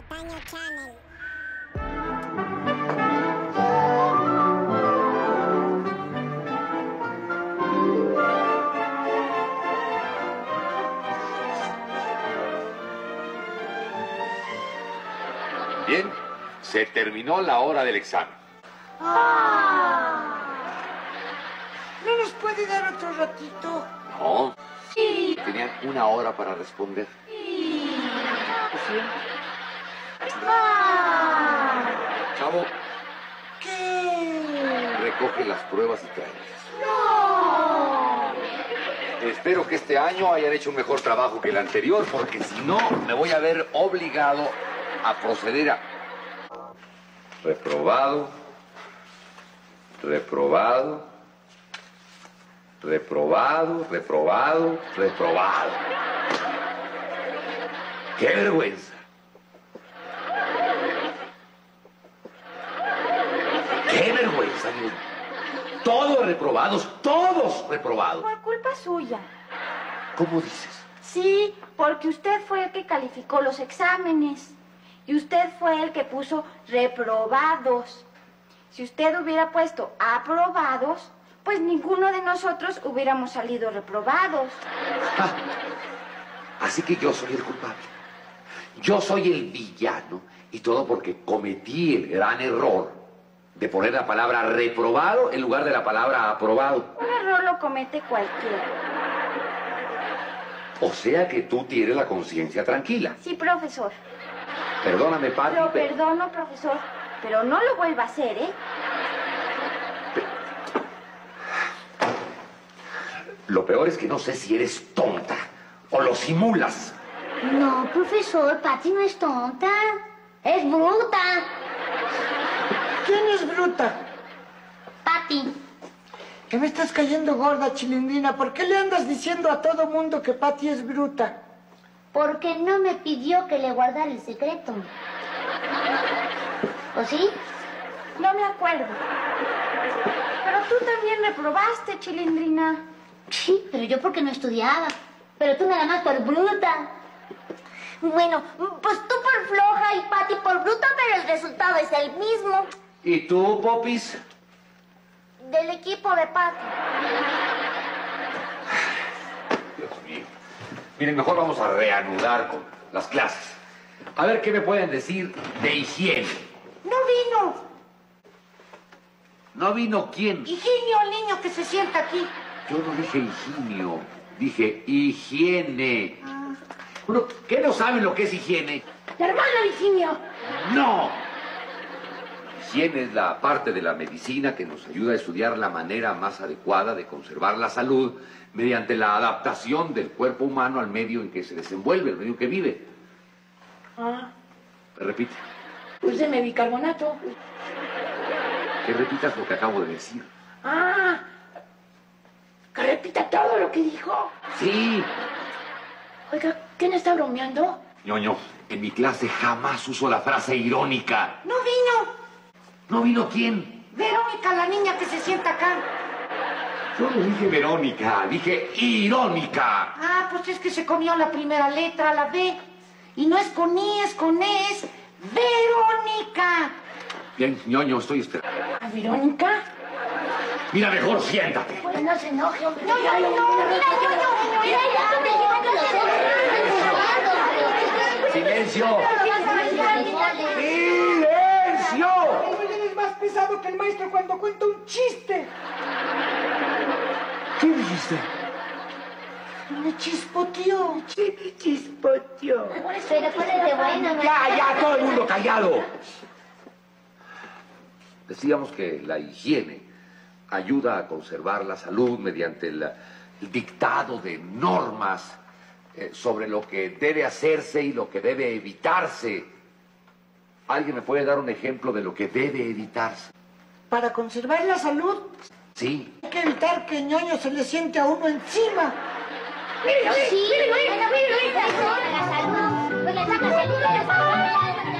Otaño Channel. Bien, se terminó la hora del examen. ¿No nos puede dar otro ratito? No. Sí. Tenían una hora para responder. Chavo, ¿Qué? recoge las pruebas y tráelas. Espero que este año hayan hecho un mejor trabajo que el anterior, porque si no, me voy a ver obligado a proceder a... Reprobado, reprobado, reprobado, reprobado, reprobado. ¡Qué vergüenza! Todos reprobados, todos reprobados. Por culpa suya. ¿Cómo dices? Sí, porque usted fue el que calificó los exámenes. Y usted fue el que puso reprobados. Si usted hubiera puesto aprobados, pues ninguno de nosotros hubiéramos salido reprobados. Ah, así que yo soy el culpable. Yo soy el villano. Y todo porque cometí el gran error de poner la palabra reprobado en lugar de la palabra aprobado. Un error lo comete cualquiera. O sea que tú tienes la conciencia tranquila. Sí, profesor. Perdóname, Pati. Lo pero- perdono, profesor. Pero no lo vuelva a hacer, ¿eh? Lo peor es que no sé si eres tonta o lo simulas. No, profesor, Patty no es tonta. Es bruta. ¿Quién es bruta? Patty. Que me estás cayendo gorda, chilindrina. ¿Por qué le andas diciendo a todo mundo que Patty es bruta? Porque no me pidió que le guardara el secreto. ¿O sí? No me acuerdo. Pero tú también reprobaste, Chilindrina. Sí, pero yo porque no estudiaba. Pero tú nada más por bruta. Bueno, pues tú por floja y Patty por bruta, pero el resultado es el mismo. ¿Y tú, Popis? Del equipo de Patty. Dios mío. Miren, mejor vamos a reanudar con las clases. A ver qué me pueden decir de higiene. No vino. ¿No vino quién? Higinio, el niño que se sienta aquí. Yo no dije higinio, dije higiene. Bueno, ¿qué no saben lo que es higiene? La hermana Higinio. ¡No! Higiene es la parte de la medicina que nos ayuda a estudiar la manera más adecuada de conservar la salud mediante la adaptación del cuerpo humano al medio en que se desenvuelve, el medio en que vive. Ah, Repite, pues deme bicarbonato. que repitas lo que acabo de decir. Ah, que repita todo lo que dijo. Sí, Oiga, ¿quién está bromeando? ñoño, en mi clase jamás uso la frase irónica. No vino. ¿No vino quién? Verónica, la niña que se sienta acá. Yo no dije Verónica, dije irónica. Ah, pues es que se comió la primera letra, la B. Y no es con I, es con E, es Verónica. Bien, ñoño, estoy esperando. ¿A Verónica? Mira, mejor siéntate. Pues no se enoje, hombre. No, no, no, mira, yo, yo, mira. ¡Silencio! ¡Silencio! es más pesado que el maestro cuando cuenta un chiste. ¿Qué dijiste? Me chispoteó. Chispoteó. Pero ponete buena, ¿no? ¡Ya, ya, todo el mundo callado! Decíamos que la higiene ayuda a conservar la salud mediante el, el dictado de normas eh, sobre lo que debe hacerse y lo que debe evitarse. ¿Alguien me puede dar un ejemplo de lo que debe evitarse? para conservar la salud. Sí. Hay que evitar que ñoño se le siente a uno encima. Sí, míralo, míralo, míralo, míralo. La salud.